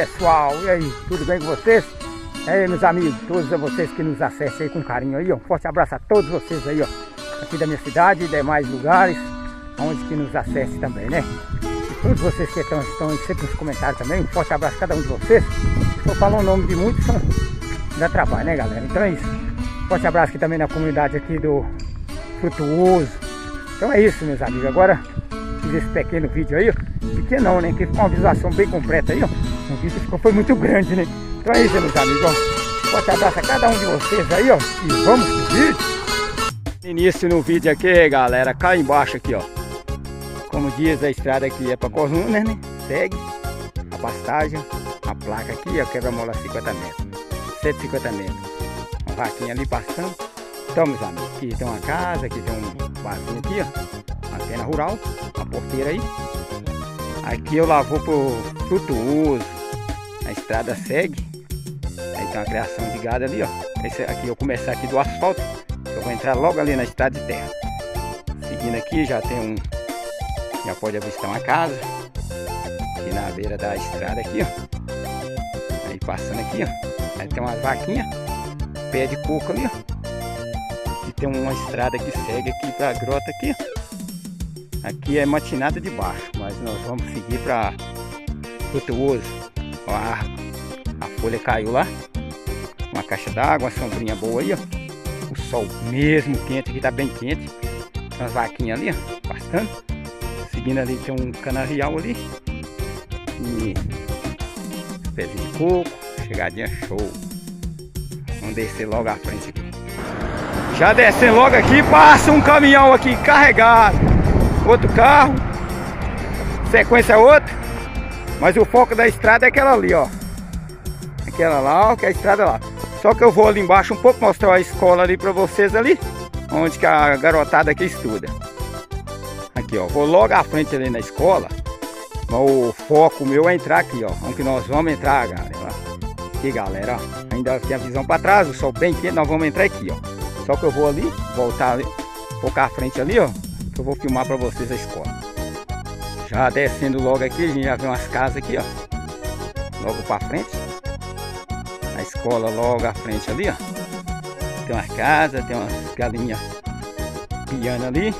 pessoal, e aí, tudo bem com vocês? E aí meus amigos, todos vocês que nos acessam aí com carinho aí, ó. Um forte abraço a todos vocês aí, ó. Aqui da minha cidade e demais lugares, onde que nos acesse também, né? E todos vocês que estão, estão aí sempre nos comentários também, um forte abraço a cada um de vocês. Se eu falar o nome de muitos, dá trabalho, né galera? Então é isso. Um forte abraço aqui também na comunidade aqui do Frutuoso. Então é isso, meus amigos. Agora fiz esse pequeno vídeo aí, ó pequeno não, né? Que ficou uma visualização bem completa aí, ó. O vídeo ficou, foi muito grande, né? Então é isso, meus amigos, ó. Forte abraço a cada um de vocês aí, ó. E vamos pro vídeo. Início no vídeo aqui, galera. Cá embaixo aqui, ó. Como diz a estrada aqui é pra Corruna, né? Segue a pastagem, a placa aqui, ó. Quebra-mola 50 metros. 150 metros. Uma vaquinha ali passando. Então, meus amigos, aqui tem uma casa, aqui tem um barzinho aqui, ó. Antena rural, uma porteira aí. Aqui eu lá vou pro Frutuoso. A estrada segue. Aí tem uma criação de gado ali, ó. Esse aqui eu começar aqui do asfalto. Eu vou entrar logo ali na estrada de terra. Seguindo aqui já tem um. Já pode avistar uma casa. Aqui na beira da estrada aqui, ó. Aí passando aqui, ó. Aí tem umas vaquinhas. Pé de coco ali, ó. E tem uma estrada que segue aqui pra grota aqui, ó. Aqui é matinada de baixo, mas nós vamos seguir para Frutuoso. A, a folha caiu lá. Uma caixa d'água, uma sombrinha boa aí, ó. O sol mesmo quente, aqui tá bem quente. Tem umas vaquinhas ali, ó, pastando. Seguindo ali tem um canavial ali. E pezinho de coco, chegadinha show. Vamos descer logo à frente aqui. Já descendo logo aqui, passa um caminhão aqui carregado outro carro, sequência outra, mas o foco da estrada é aquela ali, ó. Aquela lá, ó, que é a estrada lá. Só que eu vou ali embaixo um pouco mostrar a escola ali para vocês ali, onde que a garotada aqui estuda. Aqui, ó, vou logo à frente ali na escola. O foco meu é entrar aqui, ó, onde nós vamos entrar, galera. Aqui, galera, ó, ainda tem a visão para trás, o sol bem quente, nós vamos entrar aqui, ó. Só que eu vou ali, voltar ali, pouco à frente ali, ó, eu vou filmar para vocês a escola. Já descendo logo aqui, a gente já vê umas casas aqui, ó. Logo para frente. A escola logo à frente ali, ó. Tem umas casas, tem umas galinhas piando ali.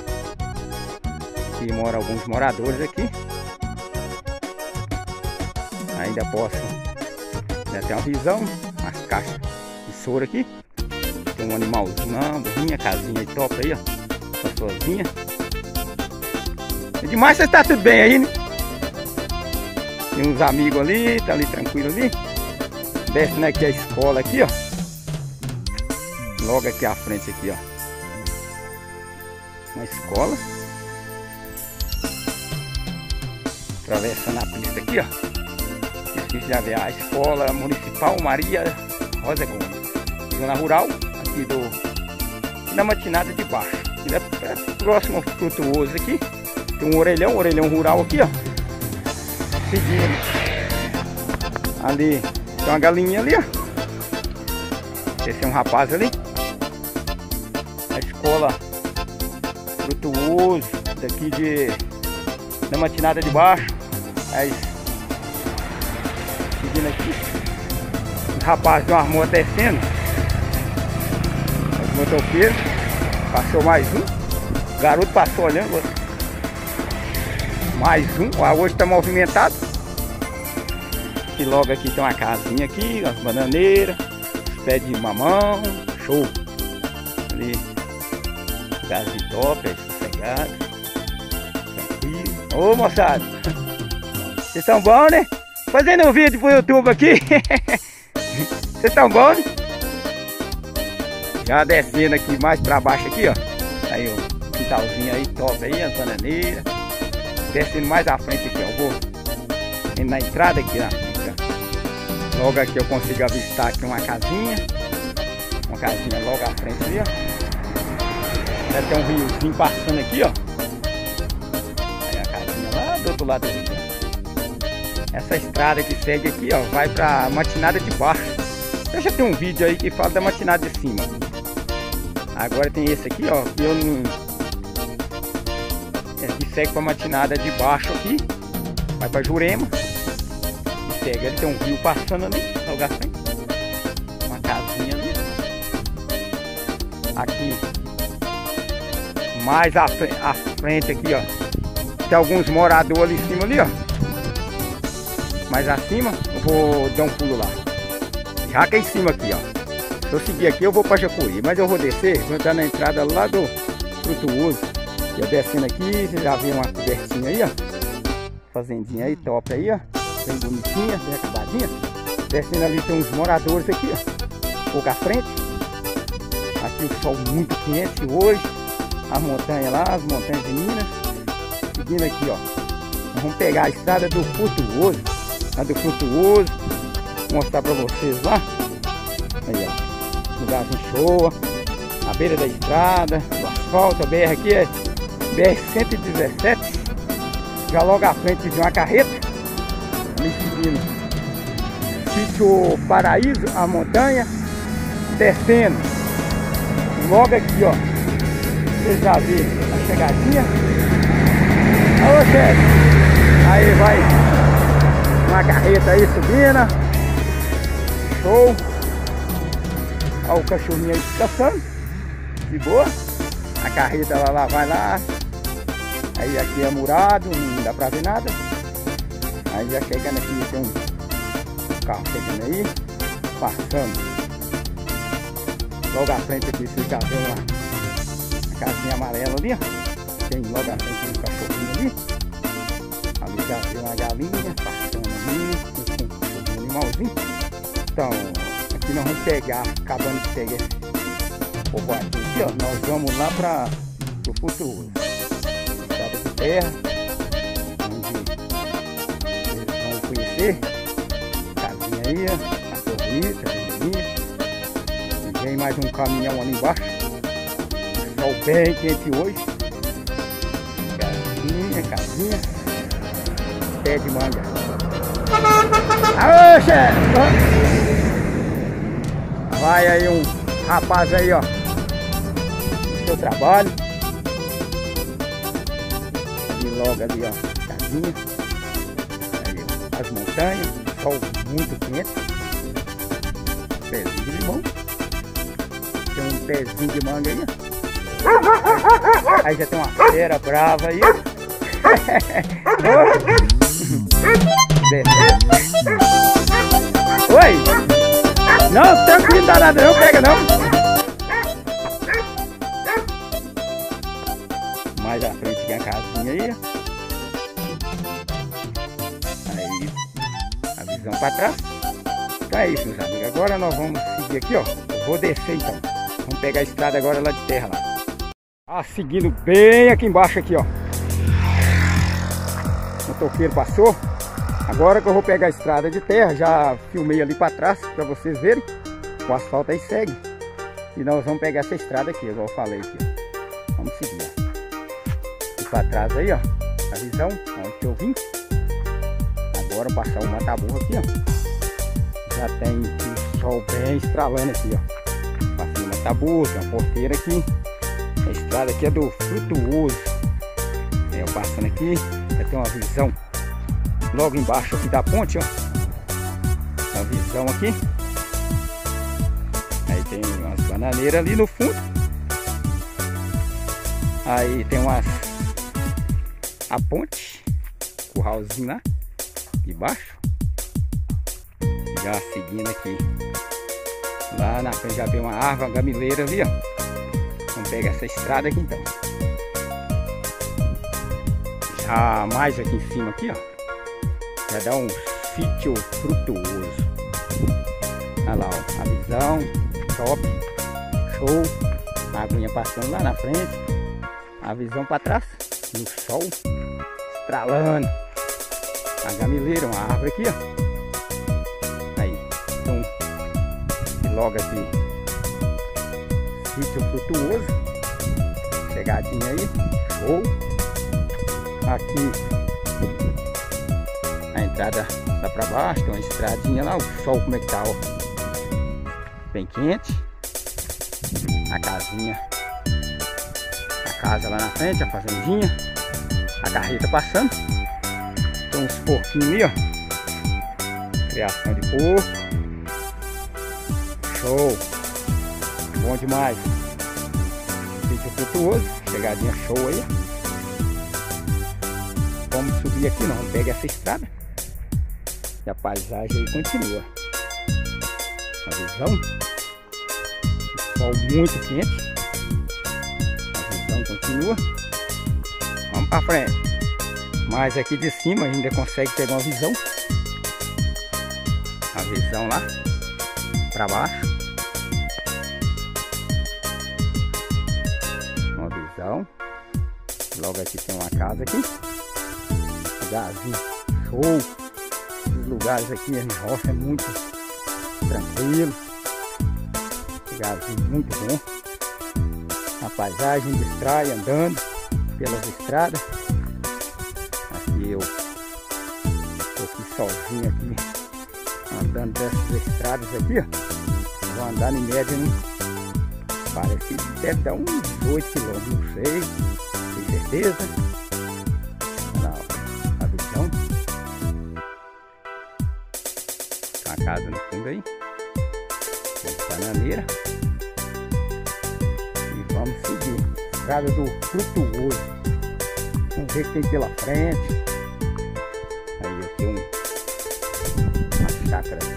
Aqui mora alguns moradores aqui. Ainda posso ainda tem uma visão, umas caixas de soro aqui. Tem um animalzinho, uma casinha top aí, ó. Sozinha. Demais você tá tudo bem aí, né? Tem uns amigos ali, tá ali tranquilo ali. Descendo aqui a escola aqui, ó. Logo aqui à frente aqui, ó. Uma escola. Atravessando a pista aqui, ó. Aqui já vê a escola municipal Maria Rosa Gomes. Zona rural, aqui do. Na matinada de baixo. É, é próximo frutuoso aqui. Tem um orelhão, um orelhão rural aqui, ó. Seguindo. Ali tem uma galinha ali, ó. Esse é um rapaz ali. A escola frutuoso daqui de da matinada de baixo. Aí seguindo aqui. O rapaz de uma armou descendo. Os motoqueiros. Passou mais um. O garoto passou olhando. Mais um, hoje está movimentado. E logo aqui tem uma casinha aqui, as bananeiras, pé de mamão, show. Ali, casa de top, é sossegado. Tranquilo. Ô moçada, vocês estão bons, né? Fazendo um vídeo pro YouTube aqui. Vocês estão bons, né? Já descendo aqui mais pra baixo aqui, ó. Aí o quintalzinho aí, top aí, as bananeiras descendo mais à frente aqui, ó. Vou indo na entrada aqui, ó. Logo aqui eu consigo avistar aqui uma casinha. Uma casinha logo à frente ali, ó. Já tem um riozinho passando aqui, ó. Aí a casinha lá do outro lado do rio. Essa estrada que segue aqui, ó, vai pra matinada de baixo. Eu já tenho um vídeo aí que fala da matinada de cima. Agora tem esse aqui, ó, que eu não segue para matinada de baixo aqui, vai para Jurema e pega. Ele tem um rio passando ali, logo assim. Uma casinha ali. Aqui. Mais à frente, à frente aqui, ó. Tem alguns moradores ali em cima ali, ó. Mais acima, eu vou dar um pulo lá. Já que é em cima aqui, ó. Se eu seguir aqui, eu vou para Jacuí. Mas eu vou descer, vou entrar na entrada lá do Frutuoso. Eu descendo aqui, você já viu uma cobertinha aí, ó. Fazendinha aí, top aí, ó. Bem bonitinha, bem acabadinha. Descendo ali tem uns moradores aqui, ó. Pouco à frente. Aqui o sol muito quente hoje. As montanhas lá, as montanhas de Minas. Seguindo aqui, ó. Nós vamos pegar a estrada do Frutuoso. A do Frutuoso. Vou mostrar pra vocês lá. Aí, ó. Lugarzinho show. A beira da estrada, o asfalto, a BR aqui é BR-117. Já logo à frente de uma carreta. Me seguindo. Sítio Paraíso, a montanha. Descendo. Logo aqui, ó. Vocês já viram a chegadinha. Alô, chefe. Aí vai uma carreta aí subindo. Show. Olha o cachorrinho aí descansando. De boa. A carreta ela lá vai lá. Aí aqui é murado, não dá pra ver nada. Aí já chegando aqui tem um carro chegando aí, passando. Logo à frente aqui você já vê uma casinha amarela ali, ó. Tem logo à frente um cachorrinho ali. Ali já vê uma galinha passando ali, um animalzinho. Então, aqui nós vamos pegar, acabando de pegar esse povoadinho aqui, ó. Nós vamos lá para o futuro terra, eles vão conhecer casinha aí, a corrida, a. E vem mais um caminhão ali embaixo. Sol bem quente hoje. Casinha, casinha. Pé de manga. Aô, chefe! Vai aí um rapaz aí, ó. seu trabalho. Logo ali, ó, casinha. As montanhas, sol muito quente. Pezinho de limão. Tem um pezinho de manga aí. Aí já tem uma fera brava aí. Oi! Não, tranquilo, dá nada não, pega não. mais à frente tem a casinha. Aí visão para trás. Então é isso, meus amigos. Agora nós vamos seguir aqui, ó. Eu vou descer então. Vamos pegar a estrada agora lá de terra lá. Ah, seguindo bem aqui embaixo aqui, ó. O motoqueiro passou. Agora que eu vou pegar a estrada de terra, já filmei ali para trás para vocês verem. O asfalto aí segue. E nós vamos pegar essa estrada aqui, igual eu falei aqui. Vamos seguir, ó para trás aí, ó. A visão, onde eu vim. Agora passar o mataburro aqui, ó. Já tem o sol bem estralando aqui, ó. Passando o mataburro, tem uma porteira aqui. A estrada aqui é do Frutuoso. É, eu passando aqui, já tem uma visão logo embaixo aqui da ponte, ó. Uma visão aqui. Aí tem umas bananeiras ali no fundo. Aí tem umas a ponte, curralzinho lá de baixo. Já seguindo aqui. Lá na frente já tem uma árvore, uma gamileira ali, ó. Vamos pegar essa estrada aqui então. Já mais aqui em cima aqui, ó. Já dá um sítio frutuoso. Olha lá, ó, a visão, top, show. A aguinha passando lá na frente. A visão para trás, no sol estralando. A gamileira, uma árvore aqui, ó. Aí, então, logo aqui, sítio frutuoso. Chegadinha aí, show. Aqui, a entrada lá pra baixo, tem uma estradinha lá, o sol como é que tá, ó. Bem quente. A casinha, a casa lá na frente, a fazendinha a carreta passando. Uns porquinhos ali, ó. Criação de porco. Show. Bom demais. Sítio flutuoso. Chegadinha show aí. Vamos subir aqui não. Pega essa estrada. E a paisagem aí continua. A visão. O sol muito quente. A visão continua. Vamos para frente. Mas aqui de cima ainda consegue pegar uma visão. A visão lá para baixo. Uma visão. Logo aqui tem uma casa aqui. Lugarzinho show. Os lugares aqui em roça é muito tranquilo. Lugarzinho muito bom. A paisagem distrai andando pelas estradas tô aqui andando dessas estradas aqui, ó. Vou andar em média, né? parece que deve dar uns 8 quilômetros, não sei, com certeza. Ó, a visão. A casa no fundo aí. Bananeira. E vamos seguir. Estrada do Frutuoso. Vamos ver o que tem pela frente.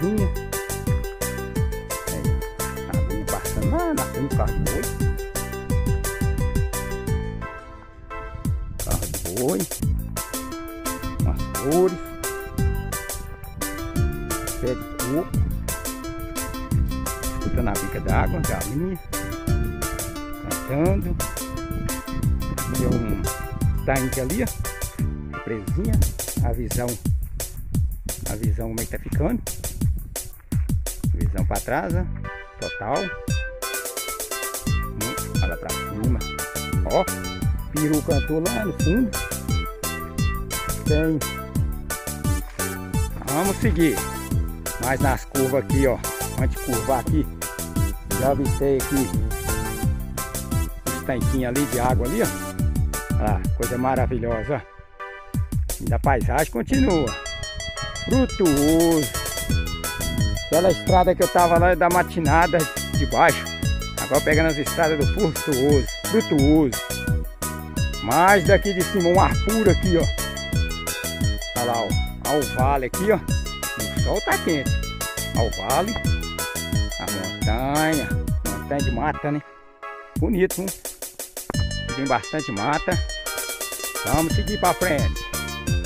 Аминь. Cantou lá no fundo. Tem. Vamos seguir. Mais nas curvas aqui, ó. Antes de curvar aqui. Já avistei aqui. Esse tanquinho ali de água ali, ó. Coisa maravilhosa. E a paisagem continua frutuoso. Aquela estrada que eu tava lá da matinada de baixo. Agora pegando as estradas do frutuoso, frutuoso. Mais daqui de cima, um ar puro aqui, ó. Olha lá, ó. Olha o vale aqui, ó. O sol tá quente. Olha o vale. A montanha. Montanha de mata, né? Bonito, hein? Tem bastante mata. Vamos seguir pra frente.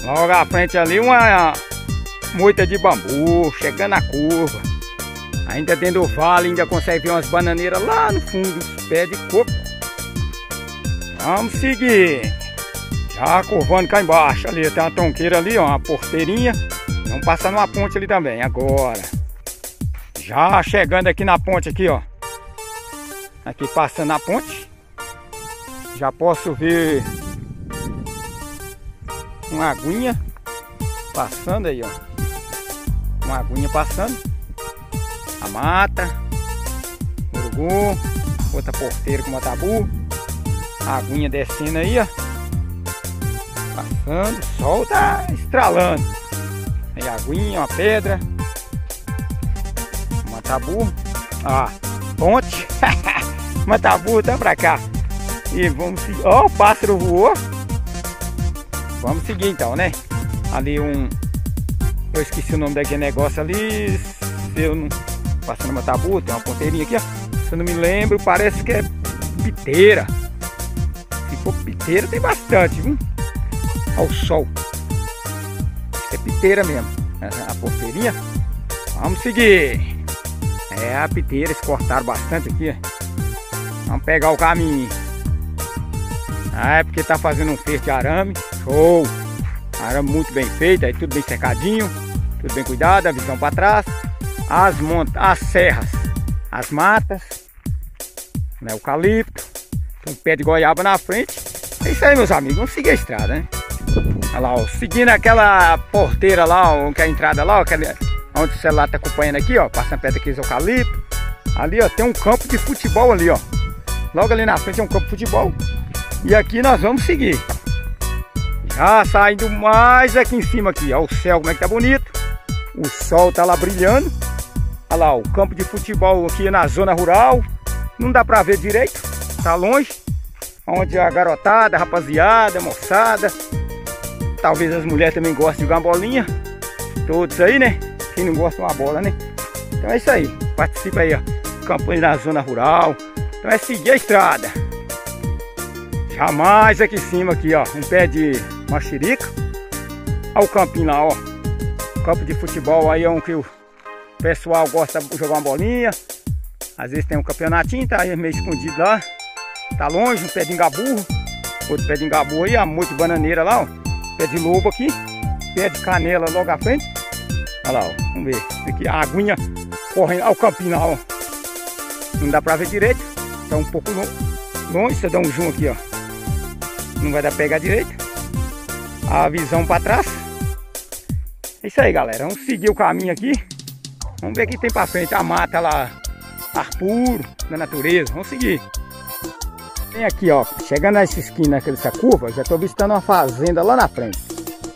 Logo à frente ali uma moita de bambu, chegando na curva. Ainda dentro do vale, ainda consegue ver umas bananeiras lá no fundo, pés de coco. Vamos seguir. Já curvando cá embaixo, ali tem uma tonqueira ali, ó, uma porteirinha. Vamos passar numa ponte ali também, agora. Já chegando aqui na ponte aqui, ó. Aqui passando na ponte. Já posso ver uma aguinha passando aí, ó uma aguinha passando. A mata, urugu, outra porteira com tabu. A aguinha descendo aí, ó. Passando, o sol tá estralando. Aí a aguinha, uma pedra. Uma tabu. Ah, ponte. uma tabu, tá pra cá. E vamos seguir. Ó, o pássaro voou. Vamos seguir então, né? Ali um, eu esqueci o nome daquele negócio ali. Se eu não. Passando uma tabu, tem uma ponteirinha aqui, ó. Se eu não me lembro, parece que é piteira. Piteira, tem bastante, viu? Ao sol. É piteira mesmo. A porteirinha. Vamos seguir. É a piteira, eles cortaram bastante aqui. Vamos pegar o caminho. Ah, é porque tá fazendo um fecho de arame. Show! Arame muito bem feito, aí tudo bem secadinho tudo bem cuidado, a visão para trás, as montas, as serras, as matas, né, eucalipto, um pé de goiaba na frente. É isso aí, meus amigos, vamos seguir a estrada, né? Olha lá, ó, seguindo aquela porteira lá, ó, que é a entrada lá, ó, aquela, onde o celular tá acompanhando aqui, ó, passando perto daqueles eucalipto. Ali, ó, tem um campo de futebol ali, ó. Logo ali na frente é um campo de futebol. E aqui nós vamos seguir. Já saindo mais aqui em cima aqui, ó, o céu como é que tá bonito. O sol tá lá brilhando. Olha lá, o campo de futebol aqui na zona rural. Não dá pra ver direito, tá longe. Onde a garotada, a rapaziada, a moçada. Talvez as mulheres também gostem de jogar uma bolinha. Todos aí, né? Quem não gosta de uma bola, né? Então é isso aí. Participa aí, ó. Campanha na zona rural. Então é seguir a estrada. Jamais aqui em cima, aqui, ó. Um pé de mexerica. Olha o campinho lá, ó. Campo de futebol aí é um que o pessoal gosta de jogar uma bolinha. Às vezes tem um campeonatinho, tá aí meio escondido lá. Tá longe, um pé de engaburro. Outro pé de engaburro aí, a moita de bananeira lá, ó. Pé de lobo aqui. Pé de canela logo à frente. Olha lá, ó. Vamos ver. Aqui a aguinha correndo. Olha o campinho lá, ó. Não dá pra ver direito. Tá um pouco longe. Você dá um zoom aqui, ó. Não vai dar pra pegar direito. A visão pra trás. É isso aí, galera. Vamos seguir o caminho aqui. Vamos ver o que tem pra frente. A mata lá. Ar puro da natureza. Vamos seguir. Tem aqui, ó. Chegando nessa esquina, nessa curva, já tô visitando uma fazenda lá na frente.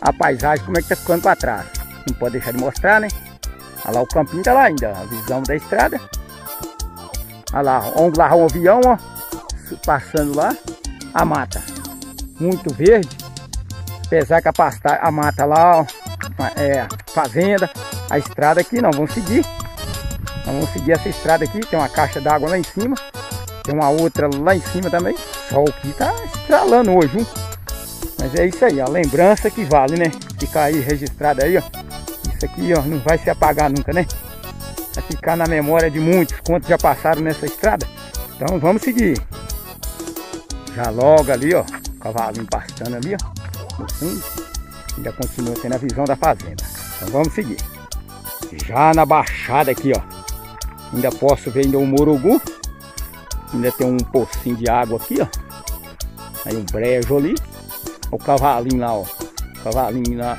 A paisagem, como é que tá ficando pra trás. Não pode deixar de mostrar, né? Olha lá o campinho tá lá ainda. A visão da estrada. Olha lá, onde lá um avião, ó. Passando lá. A mata. Muito verde. Apesar que a, pasta, a mata lá, ó. É, fazenda. A estrada aqui, não. Vamos seguir. Vamos seguir essa estrada aqui. Tem uma caixa d'água lá em cima. Tem uma outra lá em cima também. Sol aqui tá estralando hoje, hein? Mas é isso aí, a lembrança que vale, né? Ficar aí registrado aí, ó. Isso aqui, ó, não vai se apagar nunca, né? Vai ficar na memória de muitos quantos já passaram nessa estrada. Então vamos seguir. Já logo ali, ó. O cavalinho pastando ali, ó. No fundo. Ainda continua tendo a visão da fazenda. Então vamos seguir. Já na baixada aqui, ó. Ainda posso ver ainda o morugu. Ainda tem um pocinho de água aqui, ó. Aí um brejo ali. O cavalinho lá, ó. O cavalinho lá.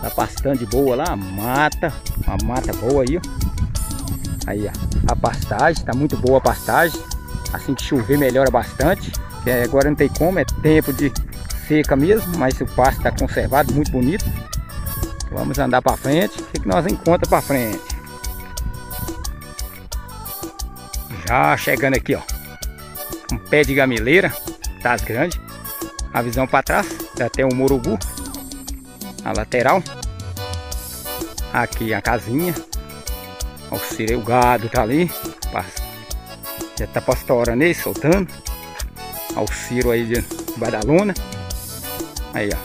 Tá pastando boa lá. Mata. Uma mata boa aí, ó. Aí, ó. A pastagem. Tá muito boa a pastagem. Assim que chover melhora bastante. Que agora não tem como. É tempo de seca mesmo. Mas o pasto tá conservado. Muito bonito. Vamos andar pra frente. O que, que nós encontramos pra frente? Já chegando aqui, ó. Um pé de gameleira. Das grandes. A visão para trás. Já tem um morubu. A lateral. Aqui a casinha. O gado tá ali. Já tá pastorando aí, soltando. O ciro aí de badalona. Aí, ó.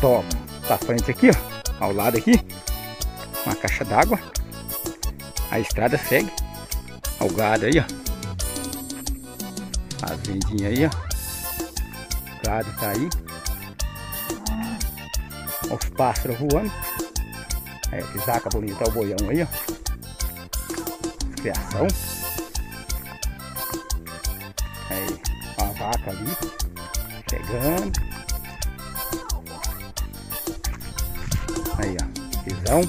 Toma. Pra frente aqui, ó. Ao lado aqui. Uma caixa d'água. A estrada segue. Olha o gado aí, ó. Fazendinha aí, ó. O gado tá aí. Olha os pássaros voando. É, zaca bonita, olha o boião aí, ó. Criação. Aí, a vaca ali. Chegando. Aí, ó. Visão.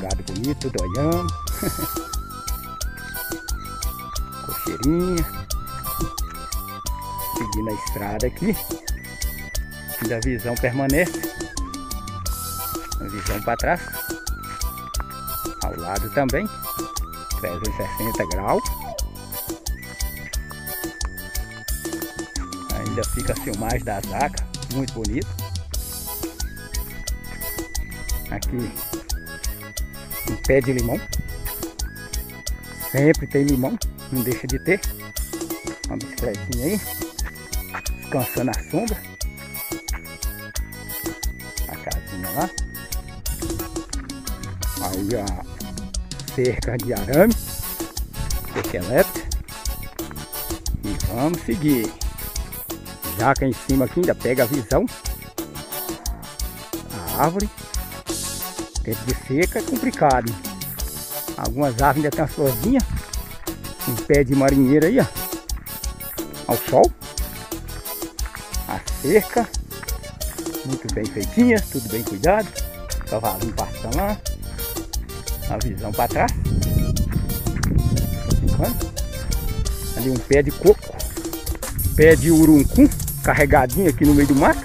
Gado bonito, doiando. Seguindo a estrada aqui. Ainda a visão permanece. A visão para trás. Ao lado também. 360 graus. Ainda fica a filmagem da zaca. Muito bonito. Aqui um pé de limão. Sempre tem limão, não deixa de ter. Uma bicicletinha aí, descansando a sombra. A casinha lá. Aí a cerca de arame, cerca elétrica. E vamos seguir. Já que em cima aqui ainda pega a visão. A árvore. Tempo de seca é complicado. Algumas árvores ainda tem uma florzinha. Pé de marinheiro aí, ó. Ao sol. A cerca. Muito bem feitinha, tudo bem cuidado. Cavalinho passando lá. A visão para trás. Ali um pé de coco. Pé de uruncum. Carregadinho aqui no meio do mato.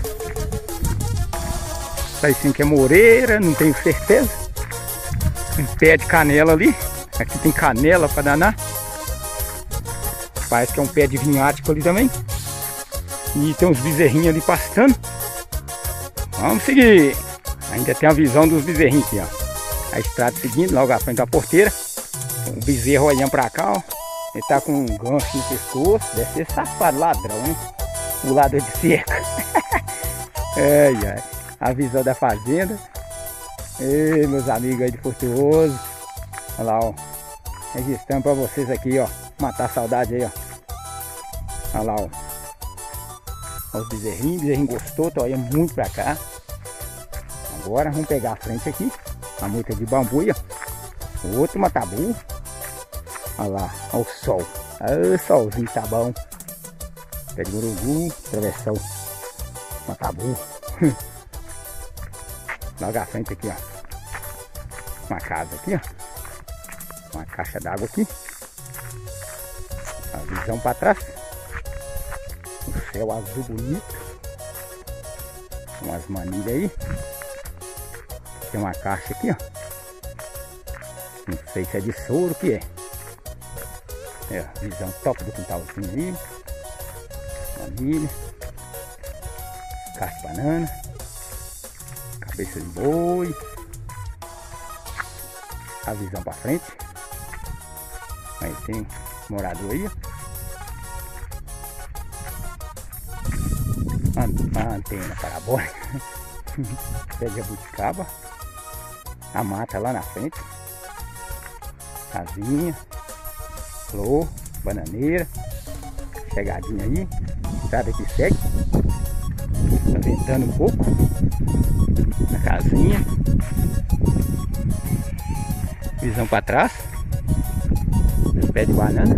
Parecendo que é moreira, não tenho certeza. Um pé de canela ali. Aqui tem canela para danar. Parece que é um pé de vinhático ali também. E tem uns bezerrinhos ali pastando. Vamos seguir. Ainda tem a visão dos bezerrinhos aqui, ó. A estrada seguindo, logo à frente da porteira. O bezerro olhando pra cá, ó. Ele tá com um gancho no pescoço. Deve ser safado ladrão, hein? O lado de cerca. ai, ai. A visão da fazenda. Ei, meus amigos aí de Fortuoso. Olha lá, ó. Registrando pra vocês aqui, ó. Matar a saudade aí, ó. Olha lá, ó. Olha os bezerrinhos. O bezerrinho gostou, tá olhando muito pra cá. Agora vamos pegar a frente aqui. A moita de bambu, ó. Outro matabu. Olha lá, olha o sol. Olha o solzinho tá bom. Pé de urubu, travessão. Matabu. Logo à frente aqui, ó. Uma casa aqui, ó. Uma caixa d'água aqui. Visão para trás. O céu azul bonito. Umas manilhas aí. Tem uma caixa aqui, ó. Não sei se é de soro que é. É, visão top do quintalzinho aí. Manilha. Caixa de banana. Cabeça de boi. A visão pra frente. Aí tem morador aí, ó. A antena parabólica, pé de jabuticaba, a mata lá na frente, casinha, flor, bananeira, chegadinha aí, estrada que segue, tá ventando um pouco, a casinha, visão para trás, pé de banana,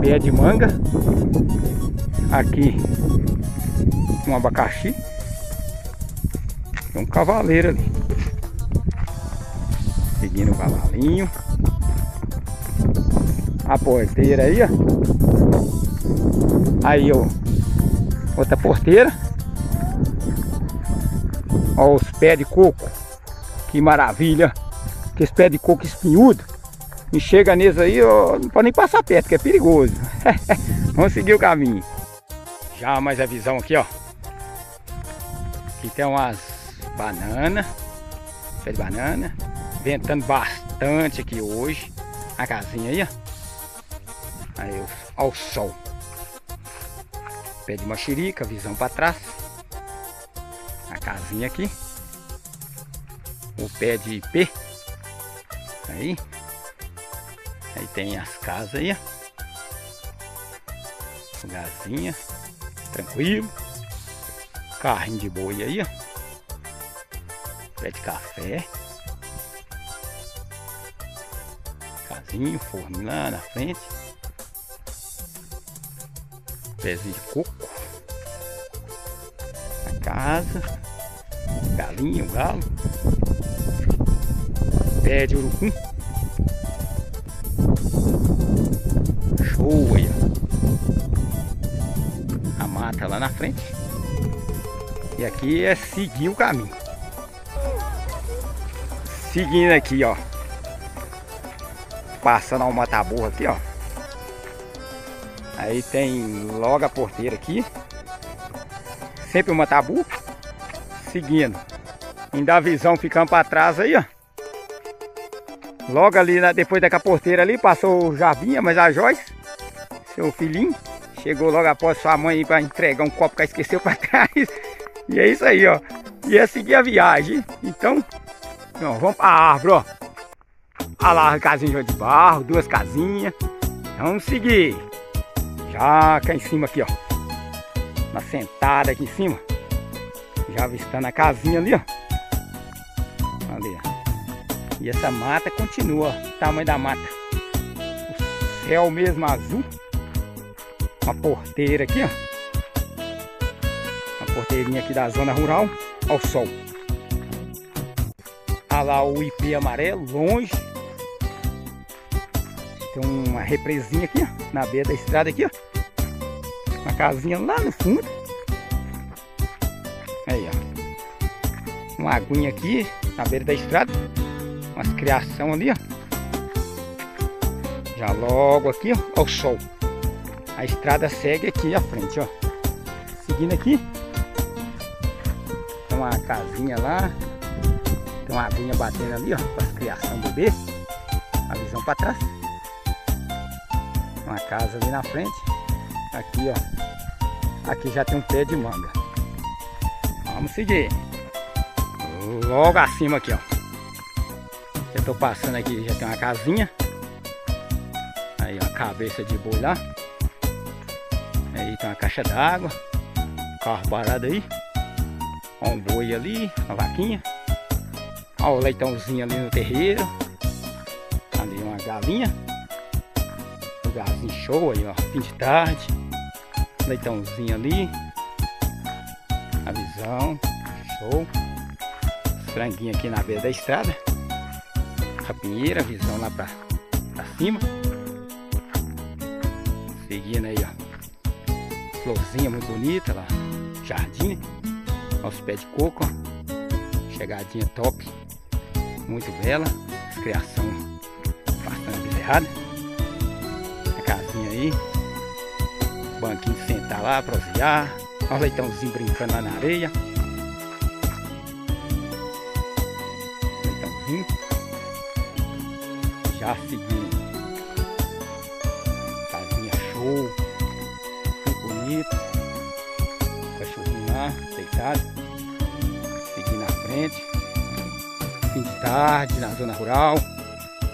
pé de manga, aqui um abacaxi tem um cavaleiro ali seguindo o cavalinho. A porteira aí ó. Aí ó outra porteira. Ó os pés de coco que maravilha. Que esse pé de coco espinhudo. E chega neles aí, ó, não pode nem passar perto, que é perigoso. Vamos seguir o caminho. Já mais a visão aqui, ó. Aqui tem umas bananas. Pé de banana. Ventando bastante aqui hoje. A casinha aí, ó. Aí, ó o sol. Pé de mexerica, visão para trás. A casinha aqui. O pé de ipê. Aí. Aí tem as casas aí, ó. Lugarzinha tranquilo. Carrinho de boi aí, ó. Pé de café. Casinho, forno lá na frente. Pezinho de coco. A casa. Galinho, galo. Pé de urucum. Show aí, ó mata lá na frente. E aqui é seguir o caminho. Seguindo aqui, ó. Passando ao mataburro aqui, ó. Aí tem logo a porteira aqui. Sempre o matabu. Seguindo. Ainda a visão ficando para trás aí, ó. Logo ali, depois da porteira ali, passou o Javinha, mas a Joyce, seu filhinho. Chegou logo após sua mãe para entregar um copo que esqueceu para trás. E é isso aí, ó. E é seguir a viagem. Então, ó, vamos para a árvore, ó. Olha lá casinha de barro, duas casinhas. Vamos seguir. Já cá em cima aqui, ó. Uma sentada aqui em cima. Já avistando a casinha ali, ó. Ali, ó. E essa mata continua, ó. Tamanho da mata. O céu mesmo azul uma porteira aqui, ó. Uma porteirinha aqui da zona rural ao sol. Olha lá o IP amarelo, longe. Tem uma represinha aqui, ó, na beira da estrada aqui, ó. Uma casinha lá no fundo. Aí, ó. Uma aguinha aqui na beira da estrada. Umas criação ali, ó. Já logo aqui, ó, ao sol. A estrada segue aqui à frente, ó. Seguindo aqui. Tem uma casinha lá. Tem uma aguinha batendo ali, ó. Para as criação bebê. A visão para trás. Uma casa ali na frente. Aqui, ó. Aqui já tem um pé de manga. Vamos seguir. Logo acima aqui, ó. Eu tô passando aqui, já tem uma casinha. Aí, uma cabeça de boi lá. Aí tem uma caixa d'água. Carro parado aí. Um boi ali, uma vaquinha. Olha o leitãozinho ali no terreiro. Ali uma galinha. Lugarzinho show aí, ó. Fim de tarde. Leitãozinho ali. A visão. Show. Franguinho aqui na beira da estrada. Rapinheira, visão lá pra, pra cima. Seguindo aí, ó. Florzinha muito bonita lá. Jardim. Aos pés de coco, ó. Chegadinha top muito bela, criação bastante bezerrada. A casinha aí, banquinho de sentar lá, prosear, olha o leitãozinho brincando lá na areia. Leitãozinho. Já seguindo. Seguindo na frente fim de tarde na zona rural,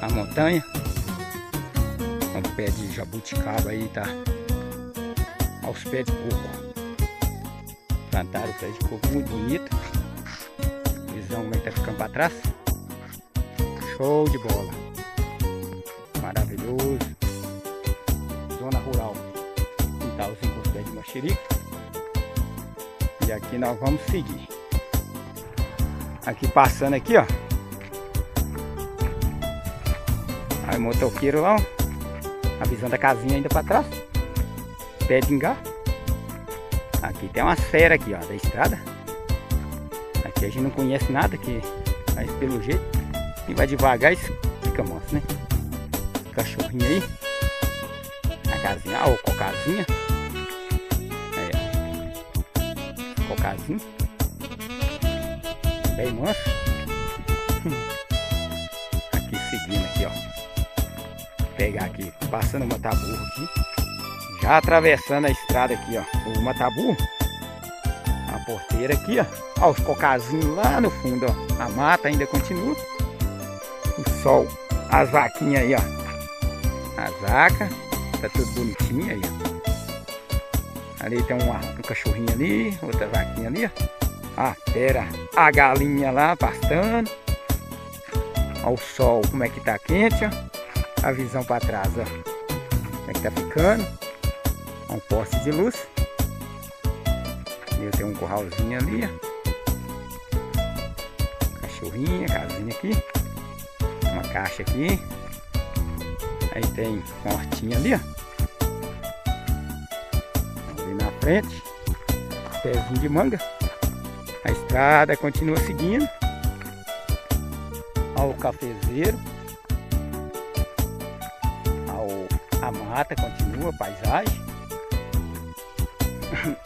na montanha. Um pé de jabuticaba aí tá aos pés de coco. Plantaram o pé de coco muito bonito. Visão como é que tá ficando para trás. Show de bola. E nós vamos seguir. Aqui passando aqui, ó. Aí o motoqueiro lá, ó. A visão da casinha ainda para trás. Pé de engar. Aqui tem uma fera aqui, ó, da estrada. Aqui a gente não conhece nada, que mas pelo jeito. E vai devagar e fica manso, né? Cachorrinho aí. A casinha, ó, o cocazinha. Ó. Cocazinho. Bem manso. Aqui seguindo aqui, ó pegar aqui, passando o mataburro aqui. Já atravessando a estrada aqui, ó. O mataburro. A porteira aqui, ó. Ó, os cocazinhos lá no fundo, ó. A mata ainda continua. O sol. As vaquinhas aí, ó. As vacas. Tá tudo bonitinho aí, ó. Ali tem um, um cachorrinho ali, outra vaquinha ali. A fera, a galinha lá pastando. Ó o sol, como é que tá quente, ó a visão para trás, ó. Como é que tá ficando. Um poste de luz. Eu tenho um curralzinho ali, ó. Cachorrinha, casinha aqui. Uma caixa aqui. Aí tem uma hortinha ali, ó. Frente. Pezinho de manga. A estrada continua seguindo. Olha o cafezeiro. A mata continua, a paisagem.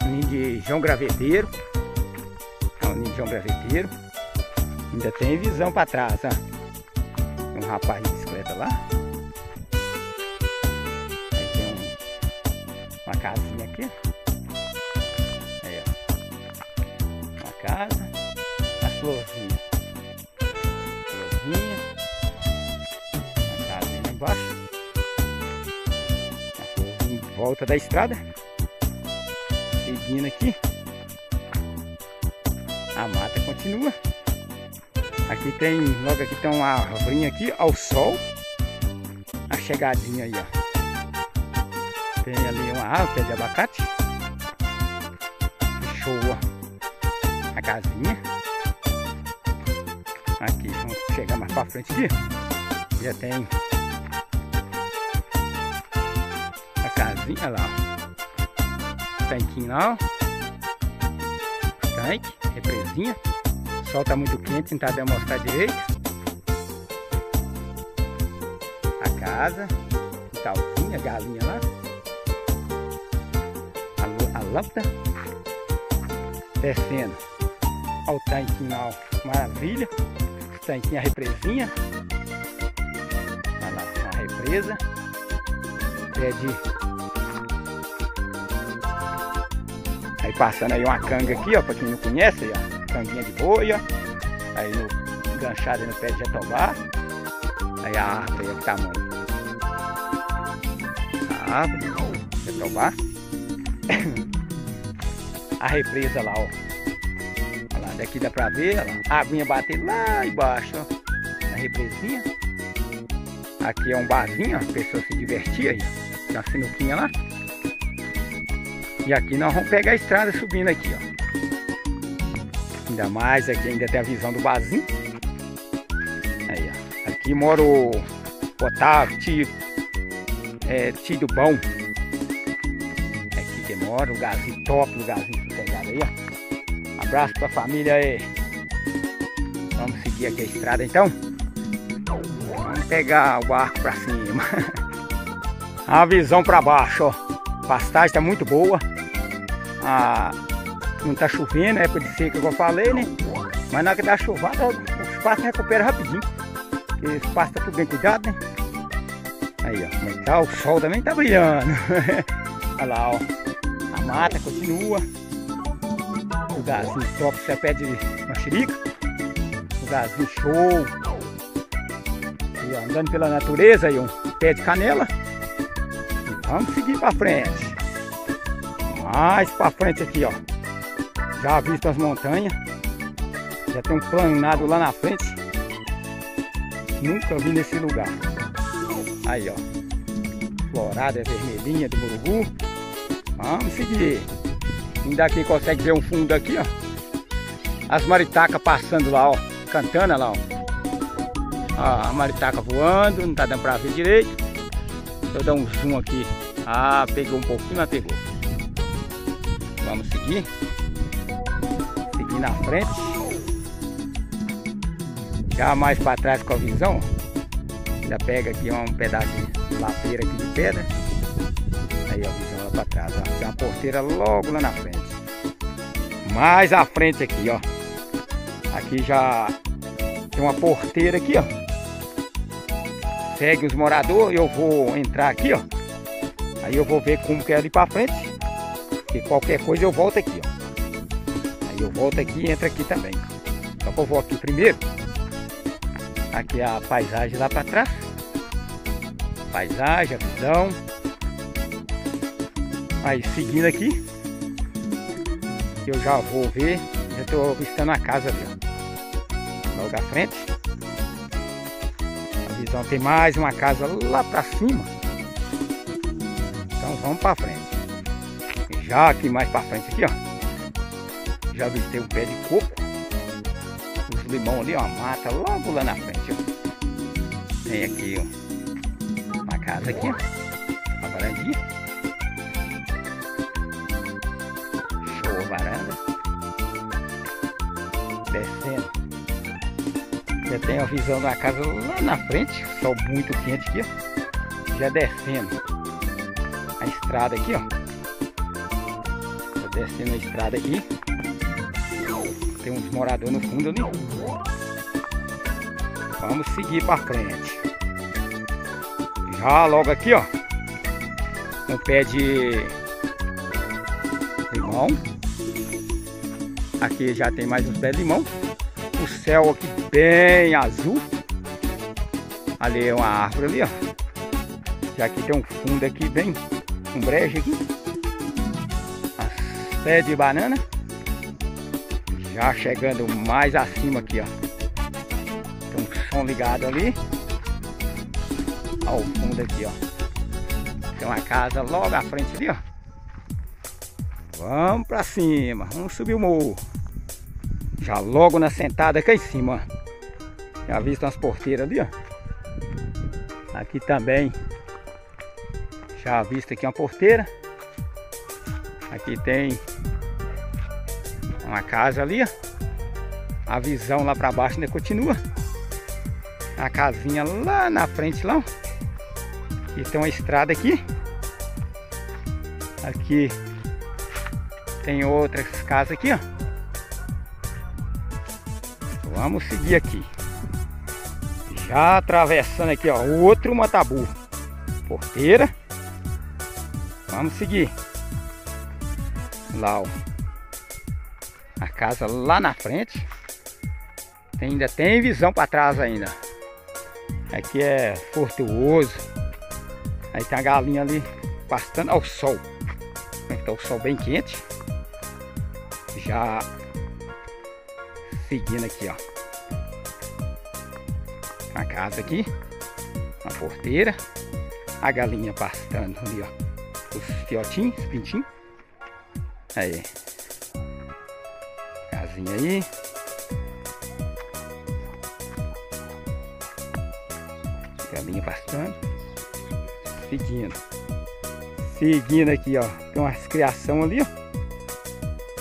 ninho de João Graveteiro. É um ninho de João Graveteiro. Ainda tem visão para trás, ó. Um rapaz de bicicleta lá. Aí tem um, uma casinha aqui. Casa. A florzinha. Florzinha. Casinha lá embaixo volta da estrada. Seguindo aqui. A mata continua. Aqui tem, logo aqui tem uma árvore aqui ao sol. A chegadinha aí, ó. Tem ali uma árvore, de abacate. Show, ó. A casinha. Aqui, vamos chegar mais pra frente aqui. Já tem casinha lá. Tanquinho lá. Tanque. represinha. O sol tá muito quente, não tá mostrar direito. A casa, quintalzinho, a galinha lá. A, a lâmpada. Descendo. Olha o tanquinho lá, maravilha. O tanquinho, a represinha. Olha lá, uma represa. Pé de Aí passando aí uma canga aqui, ó, pra quem não conhece, ó, canguinha de boi, ó. Aí no, enganchada no pé de jatobá. Aí a árvore aí, que tamanho. A árvore, jatobá. a represa lá, ó. Daqui dá pra ver, ó, a aguinha bater lá embaixo, ó. Na represinha. Aqui é um barzinho, ó, a pessoa se divertir aí. Tem uma sinuquinha lá. E aqui nós vamos pegar a estrada subindo aqui, ó. Ainda mais aqui ainda tem a visão do barzinho. Aí, ó. Aqui mora o Otávio, tio, é, tio do bom. Aqui que mora, lugarzinho top, lugarzinho sossegado aí, ó. Abraço pra família aí. Vamos seguir aqui a estrada então. Vamos pegar o barco pra cima. a visão pra baixo, ó. A pastagem tá muito boa. Ah, não tá chovendo, é época de seca que eu falei, né? Mas na hora que dá chuvada, o espaço recupera rapidinho. Porque o espaço tá tudo bem cuidado, né? Aí, ó, como é tá? O sol também tá brilhando. Olha lá, ó. A mata continua. Lugarzinho top, você pede uma xerica. Lugarzinho show. E, andando pela natureza aí, um pé de canela. E vamos seguir pra frente. Mais para frente aqui, ó. Já visto as montanhas. Já tem um planado lá na frente. Nunca vi nesse lugar. Aí, ó. Florada vermelhinha do Murugu. Vamos seguir. Ainda aqui consegue ver um fundo aqui, ó. As maritacas passando lá, ó. Cantando lá, ó. ó a maritaca voando, não tá dando pra ver direito. Deixa eu dar um zoom aqui. Ah, pegou um pouquinho, mas pegou. Vamos seguir. Seguir na frente. Já mais para trás com a visão. Já pega aqui um pedaço de ladeira aqui de pedra. Aí lá para trás. Ó. Tem uma porteira logo lá na frente. Mais à frente aqui, ó. Aqui já tem uma porteira aqui, ó. Segue os moradores. Eu vou entrar aqui, ó. Aí eu vou ver como que é ali para frente. Porque qualquer coisa eu volto aqui, ó. Aí eu volto aqui e entro aqui também. Só que eu vou aqui primeiro. Aqui é a paisagem lá para trás. Paisagem, a visão. Aí seguindo aqui. Eu já vou ver. Já estou avistando a casa ali, ó. Logo à frente. A visão tem mais uma casa lá para cima. Então vamos para frente. Já aqui mais para frente aqui, ó. Já visitei um pé de coco. Os limão ali, ó, mata logo lá na frente, ó. Tem aqui, ó, uma casa aqui, ó. Uma varandinha. Já tem a casa lá na frente. Sol muito quente aqui, ó. Já descendo. A estrada aqui, ó descendo a estrada aqui. Tem uns moradores no fundo ali. Vamos seguir para frente. Já logo aqui, ó. Um pé de limão. Aqui já tem mais uns pés de limão. Céu aqui bem azul. Ali é uma árvore ali, ó. Já aqui tem um fundo aqui bem, um brejo aqui pé de banana. Já chegando mais acima aqui, ó. Tem um som ligado ali. Ao fundo aqui, ó. Tem uma casa logo à frente ali, ó. Vamos pra cima, vamos subir o morro. Já logo na sentada aqui em cima, ó. Já visto umas porteiras ali, ó. Aqui também. Já visto aqui uma porteira. Aqui tem Uma casa ali, ó. A visão lá para baixo ainda continua. A casinha lá na frente lá. E tem uma estrada aqui. Aqui tem outras casas aqui, ó. Vamos seguir aqui. Já atravessando aqui, ó, outro matabu. Porteira. Vamos seguir. Lá, ó. A casa lá na frente. Tem, ainda tem visão para trás ainda. Aqui é fortuoso. Aí tem a galinha ali pastando ao sol. Então o sol bem quente. Já seguindo aqui, ó. A casa aqui. A porteira. A galinha pastando ali, ó. Os fiotinhos, os pintinhos. Aí. Casinha aí. Galinha pastando. Seguindo. Seguindo aqui, ó. Tem umas criação ali, ó.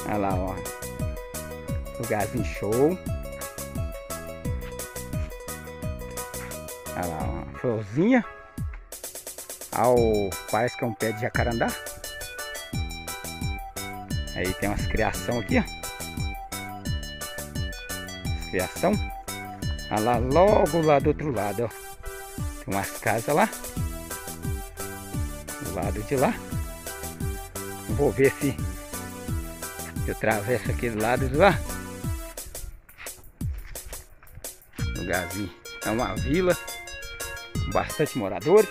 Olha lá, ó. Lugarzinho show. Florzinha. Ao, parece que é um pé de jacarandá. Aí tem umas criação aqui, ó. Criação. Olha lá, logo lá do outro lado, ó. Tem umas casas lá. Do lado de lá. Vou ver se eu atravesso aquele lado de lá. Lugarzinho. É uma vila. Bastante moradores.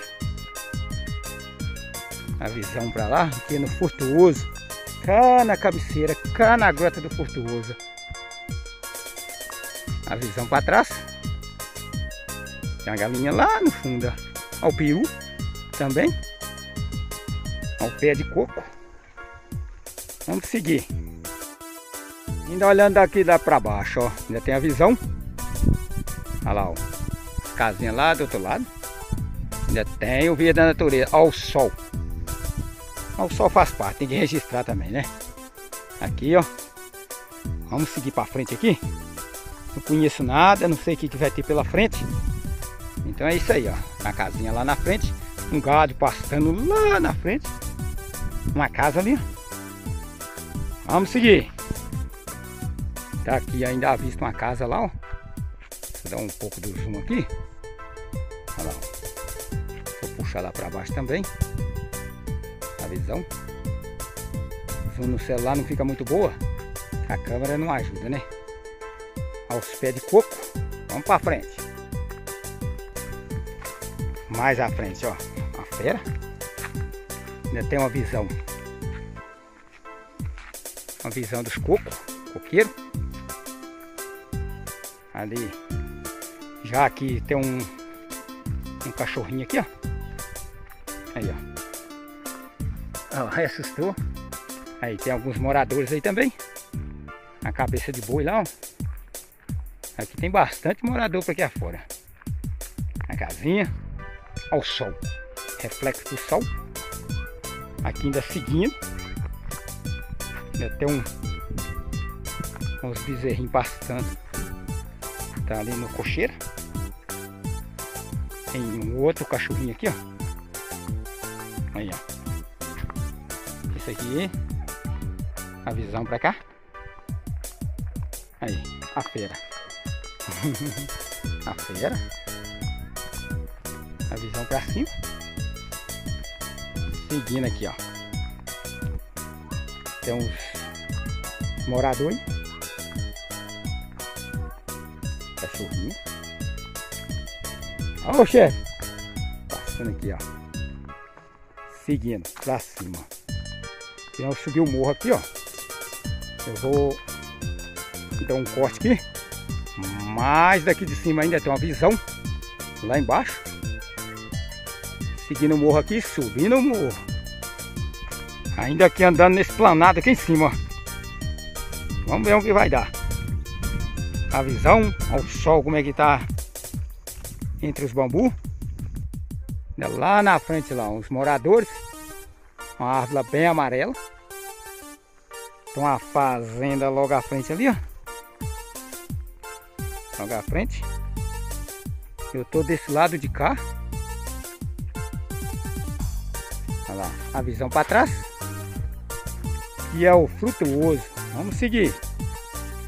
A visão para lá, aqui no Furtuoso. Cá na cabeceira, cá na grota do Furtuoso. A visão para trás. Tem uma galinha lá no fundo. Ao peru também. Ao pé de coco. Vamos seguir. Ainda olhando daqui lá para baixo, ó. Ainda tem a visão. Olha lá, ó. Lá do outro lado. Ainda tem o via da natureza. Ó o sol. Ó, o sol faz parte, tem que registrar também, né? Aqui, ó. Vamos seguir para frente aqui. Não conheço nada, não sei o que, que vai ter pela frente. Então é isso aí, ó. Uma casinha lá na frente. Um gado pastando lá na frente. Uma casa ali. Vamos seguir. Tá aqui ainda à vista uma casa lá, ó. Vou dar um pouco do zoom aqui. Olha lá, ó. Puxar lá para baixo também. A visão. Zoom no celular não fica muito boa. A câmera não ajuda, né? Aos pés de coco. Vamos para frente. Mais à frente, ó. A fera. Ainda tem uma visão uma visão dos cocos, coqueiro. Ali, já aqui tem um, um cachorrinho aqui, ó. Aí, ó. ó ressuscitou. Aí tem alguns moradores aí também. A cabeça de boi lá, ó. Aqui tem bastante morador para aqui afora. A casinha. Ao sol. Reflexo do sol. Aqui ainda seguindo. Ainda tem um, uns bezerrinhos pastando. Tá ali no cocheiro. Tem um outro cachorrinho aqui, ó. Aí, ó. Esse aqui. A visão pra cá. Aí, a feira. a feira. A visão pra cima. Seguindo aqui, ó. Tem uns moradores. Cachorrinho. Ó o chefe. Passando aqui, ó. Seguindo pra cima. Tem eu subir o morro aqui, ó. Eu vou dar um corte aqui. Mas daqui de cima ainda tem uma visão. Lá embaixo. Seguindo o morro aqui, subindo o morro. Ainda aqui andando nesse planado aqui em cima, ó. Vamos ver o que vai dar. A visão, ao sol como é que tá entre os bambus. Lá na frente lá, uns moradores. Uma árvore bem amarela. Tem uma fazenda logo à frente ali, ó. Logo à frente. Eu tô desse lado de cá. Olha lá, a visão para trás. Que é o frutuoso. Vamos seguir.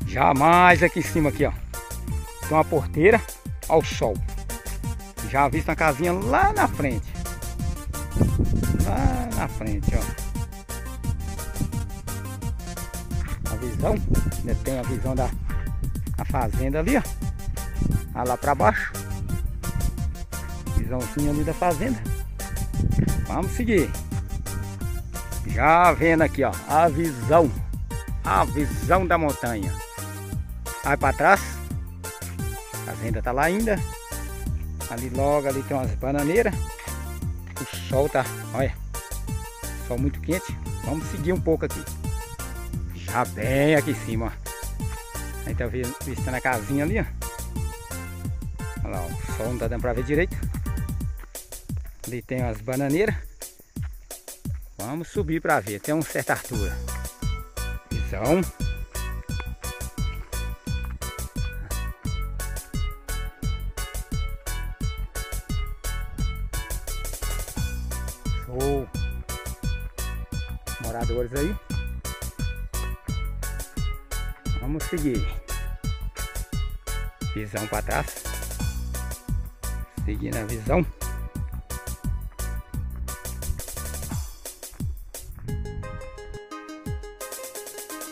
Já mais aqui em cima aqui, ó. Tem uma porteira ao sol. Já visto a casinha lá na frente. Frente, ó. A visão, ainda tem a visão da a fazenda ali, ó. Ah, lá pra baixo. Visãozinha ali da fazenda. Vamos seguir. Já vendo aqui, ó, a visão. A visão da montanha. Vai para trás. A fazenda tá lá ainda. Ali logo ali tem umas bananeiras. O sol tá, olha. Sol muito quente. Vamos seguir um pouco aqui. Já bem aqui em cima, ó. Aí tá vistando a casinha ali, ó. Olha lá, o sol não tá dando pra ver direito. Ali tem umas bananeiras. Vamos subir pra ver, tem uma certa altura. Visão. Seguir. Visão para trás. Seguindo a visão.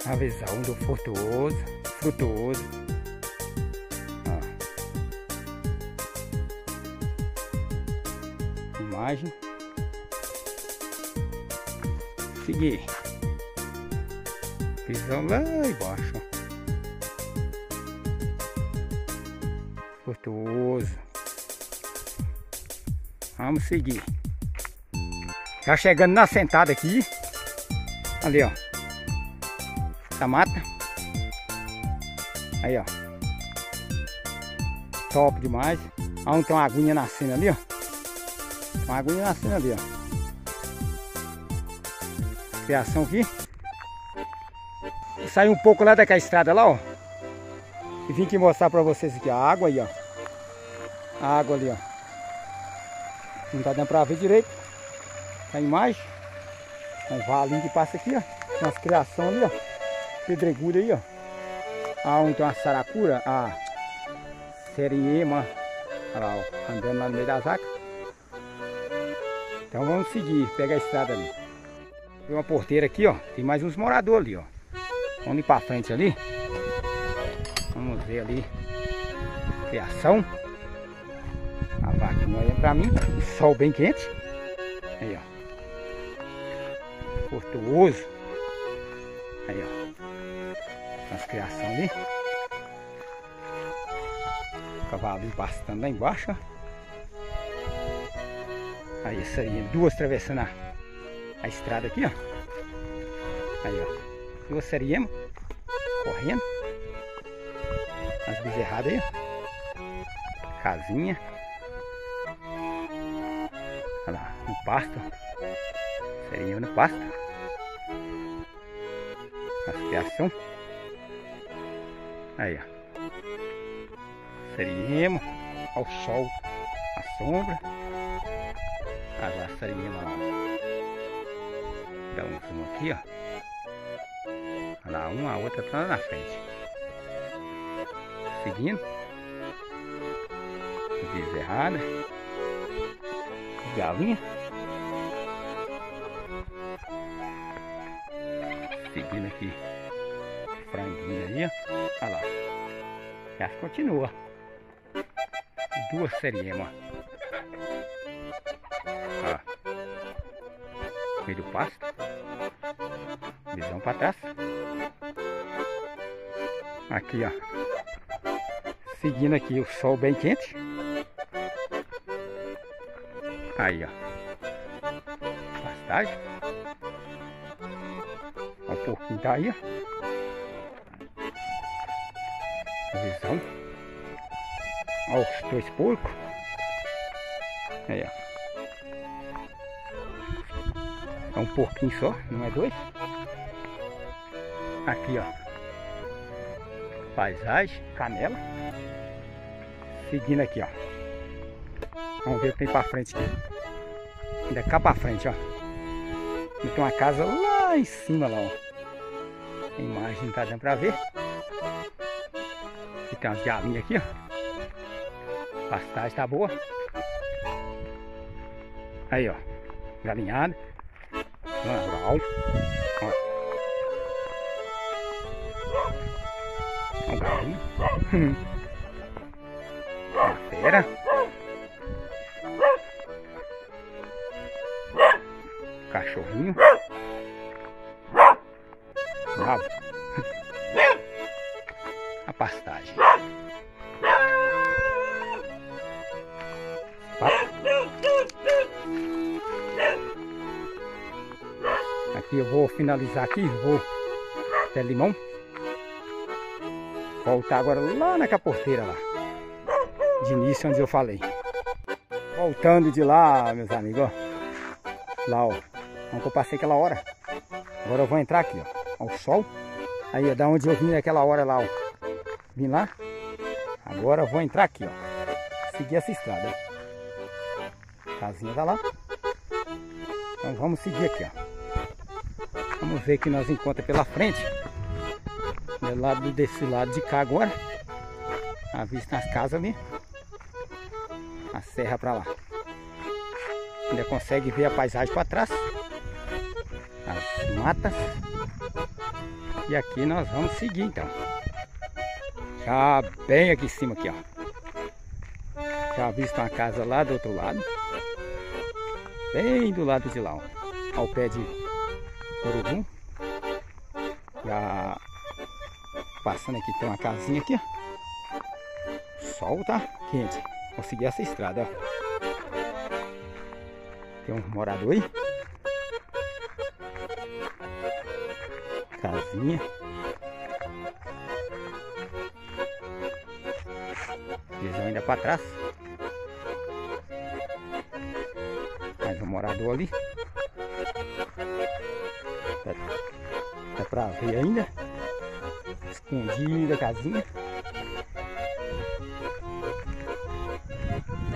A visão do frutuoso. Frutuoso. Ó. Imagem. Seguir. Visão lá embaixo. Frutuoso. Vamos seguir. Já chegando na sentada aqui. Ali, ó. Da mata. Aí, ó. Top demais. Onde tem uma aguinha nascendo ali, ó. Uma aguinha nascendo ali, ó. Criação aqui. Sair um pouco lá daquela estrada lá, ó. E vim aqui mostrar pra vocês aqui a água aí, ó. A água ali, ó. Não tá dando pra ver direito. A imagem. Um valinho que passa aqui, ó. Umas criação ali, ó. Pedregulho aí, ó. Aonde tem uma saracura, a seriema. Olha lá, ó. Andando lá no meio das vacas. Então vamos seguir, pegar a estrada ali. Tem uma porteira aqui, ó. Tem mais uns moradores ali, ó. Vamos ir pra frente ali. Vamos ver ali. Criação. Pra mim. Sol bem quente. Aí, ó. Portuoso. Aí, ó. As criação ali. O cavalinho pastando lá embaixo, ó. Aí, isso aí. Duas atravessando a, a estrada aqui, ó. Aí, ó. Duas seriema. Correndo. As bezerradas aí, ó. Casinha. Lá, no pasto. Seriema no pasto. As criação. Aí, ó. Seriema. Ao sol. A sombra. Olha lá, seriema lá. Dá um zoom aqui, ó. Olha lá, uma, a outra tá lá na frente. Seguindo. Bezerrada. Galinha. Seguindo aqui. Franguinho aí, ó. Olha lá. Essa continua. Duas seriemas. Ó. Meio pasto. Visão para trás. Aqui, ó. Seguindo aqui o sol bem quente. Aí, ó. Pastagem. Ó, o porquinho tá aí, ó. Visão. Ó, os dois porcos. Aí, ó. É um porquinho só, não é dois. Aqui, ó. Paisagem, canela. Seguindo aqui, ó. Vamos ver o que tem pra frente aqui. Ainda cá pra frente, ó. E tem uma casa lá em cima, lá, ó. A imagem tá dando pra ver. E tem umas galinhas aqui, ó. A pastagem tá boa. Aí, ó. Galinhada. Rural. Ó. Um galinho. Uma fera. Cachorrinho. Bravo. A pastagem. Aqui eu vou finalizar aqui, vou até limão. Voltar agora lá na caporteira lá. De início onde eu falei. Voltando de lá, meus amigos, ó. Lá, ó. Onde eu passei aquela hora. Agora eu vou entrar aqui, ó. Ao sol. Aí, é da onde eu vim naquela hora lá, ó. Vim lá. Agora eu vou entrar aqui, ó. Seguir essa estrada. Casinha tá lá. Então vamos seguir aqui, ó. Vamos ver o que nós encontramos pela frente. Do lado desse lado de cá agora. A vista nas casas ali. A serra para lá. Ainda consegue ver a paisagem para trás. As matas. E aqui nós vamos seguir então. Já bem aqui em cima aqui, ó. Já visto uma casa lá do outro lado. Bem do lado de lá, ó. Ao pé de Urubum. Já passando aqui, tem uma casinha aqui, ó. O sol tá quente. Vou seguir essa estrada, ó. Tem um morador aí. Casinha. Visão ainda para trás. Mais um morador ali. Dá, dá pra ver ainda. Escondida a casinha.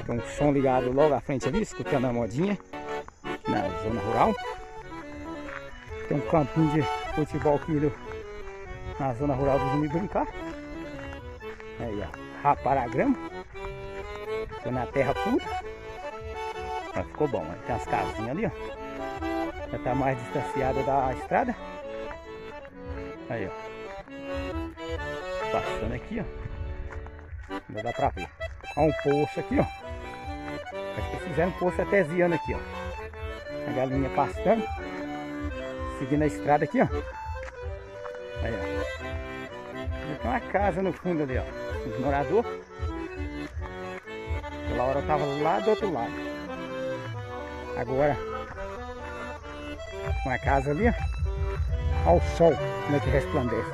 Tem um som ligado logo à frente ali, escutando a modinha. Na zona rural. Tem um campinho de futebol aqui do, na zona rural dos amigos brincar. Aí ó, rapar a grama. Foi na terra pura. Mas ficou bom, tem as casinhas ali, ó. Já tá mais distanciada da estrada. Aí, ó. Passando aqui, ó. Ainda dá pra ver. Ó um poço aqui, ó. Acho que fizeram um poço artesiano aqui, ó. A galinha pastando. Seguindo a estrada aqui, ó. Aí, ó. Tem uma casa no fundo ali, ó. Os moradores. Aquela hora eu tava lá do outro lado. Agora uma casa ali, ó. Ao sol, como é que resplandece.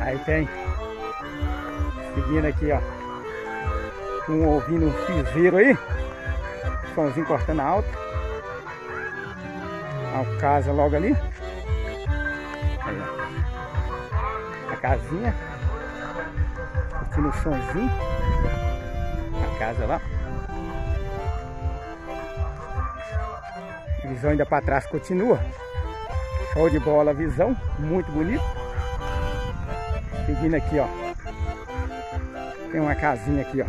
Aí tem, seguindo aqui, ó. Um ouvindo um fizeiro aí. Somzinho cortando alto. A casa logo ali. A casinha. Curtindo o somzinho. A casa lá. Visão ainda para trás continua. Show de bola a visão, muito bonito. Seguindo aqui, ó. Tem uma casinha aqui, ó.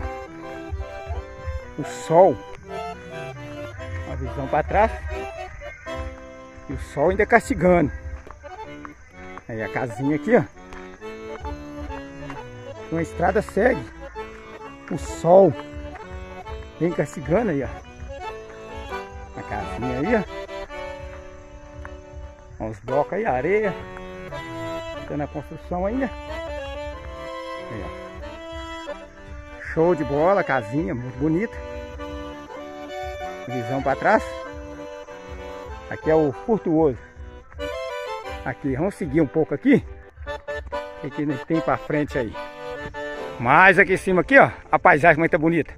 O sol. A visão para trás. O sol ainda castigando. Aí a casinha aqui, ó. Uma estrada segue. O sol. Vem castigando aí, ó casinha aí, ó. Uns blocos aí, areia. Tá na construção ainda. Aí, ó. Show de bola, casinha, muito bonita. Visão para trás. Aqui é o Furtuoso. Aqui, vamos seguir um pouco aqui. O que tem para frente aí? Mais aqui em cima aqui, ó. A paisagem muito bonita.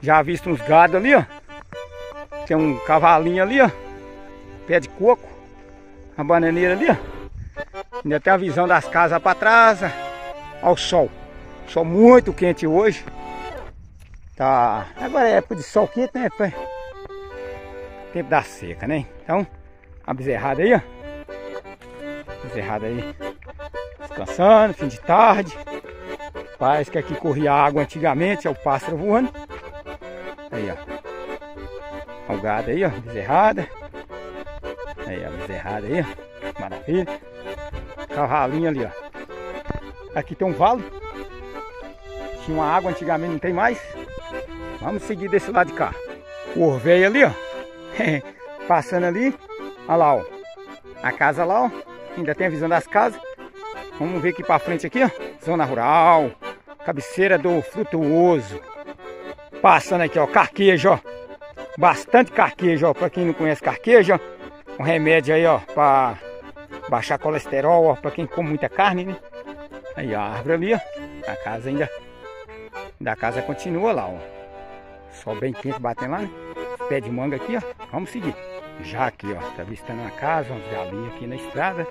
Já visto uns gados ali, ó. Tem um cavalinho ali, ó. Pé de coco. A bananeira ali, ó. Ainda tem a visão das casas para trás. Olha o sol. Sol muito quente hoje. Tá. Agora é época de sol quente, né? Tempo da seca, né? Então, a bezerrada aí, ó. Bezerrada aí. Descansando, fim de tarde. Parece que aqui corria água antigamente, é o pássaro voando. Aí, ó. O gado aí, ó. Bezerrada. Aí, a bezerrada aí, ó. Maravilha. Cavalinho ali, ó. Aqui tem um vale. Tinha uma água antigamente, não tem mais. Vamos seguir desse lado de cá. O orveio ali, ó. Passando ali. Olha lá, ó. A casa lá, ó. Ainda tem a visão das casas. Vamos ver aqui pra frente aqui, ó. Zona rural. Cabeceira do frutuoso. Passando aqui, ó. Carquejo, ó. Bastante carquejo, ó. Pra quem não conhece carquejo, ó. Um remédio aí, ó. Pra baixar colesterol, ó. Pra quem come muita carne, né? Aí, a árvore ali, ó. A casa ainda... Da casa continua lá, ó. Sol bem quente batendo lá, né? Pé de manga aqui, ó. Vamos seguir. Já aqui, ó. Tá avistando uma casa, uns galinhos aqui na estrada.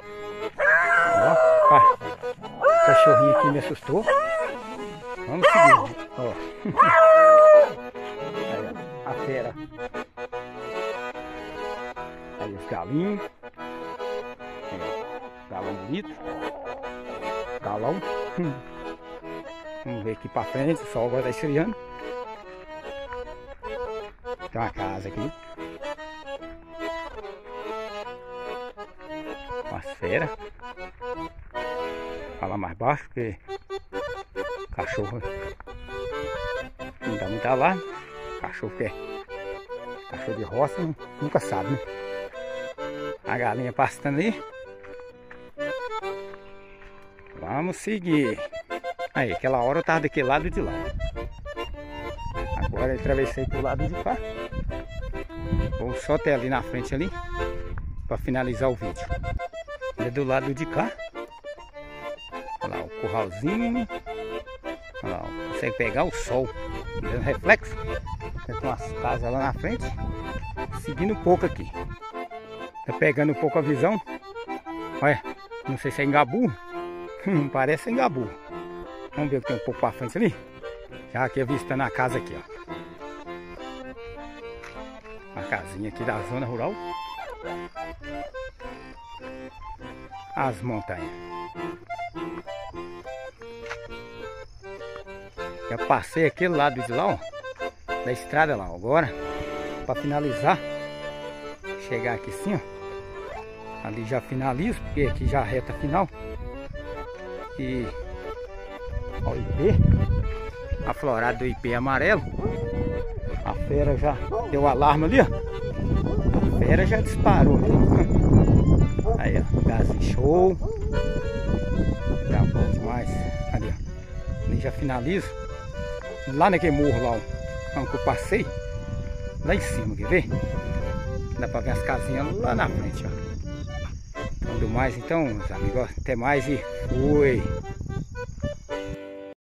Ó. O cachorrinho aqui me assustou. Vamos seguir, ó. A fera. Aí os galinhos. galão bonito. Galão. Vamos ver aqui pra frente, o sol agora tá esfriando. Tem uma casa aqui. Uma fera. Falar mais baixo porque cachorro não dá muita lá. Cachorro que é cachorro de roça nunca sabe, né? A galinha pastando aí. Vamos seguir. Aí, aquela hora eu tava daquele lado de lá. Agora eu atravessei pro lado de cá. Só até ali na frente ali. Pra finalizar o vídeo. É do lado de cá. Olha lá o curralzinho. Olha lá, consegue pegar o sol. Dando reflexo. Tem umas casas lá na frente. Seguindo um pouco aqui. Tá pegando um pouco a visão. Olha, não sei se é engabu. Parece engabu. Vamos ver o que tem um pouco para frente ali. Já aqui avistando a casa aqui, ó. Casinha aqui da zona rural. As montanhas. Já passei aquele lado de lá, ó. Da estrada lá, agora. Para finalizar. Chegar aqui assim, ó. Ali já finalizo, porque aqui já a reta final. E Ó o IP. Aflorado do IP amarelo. Fera já deu alarme ali, ó. A fera já disparou. Aí, ó. Gás show. Tá bom demais. Ali, ó. Ali já finalizo. Lá naquele morro lá, ó. Onde eu passei. Lá em cima, quer ver? Dá pra ver as casinhas lá na frente, ó. Tudo mais, então, amigos, até mais e fui.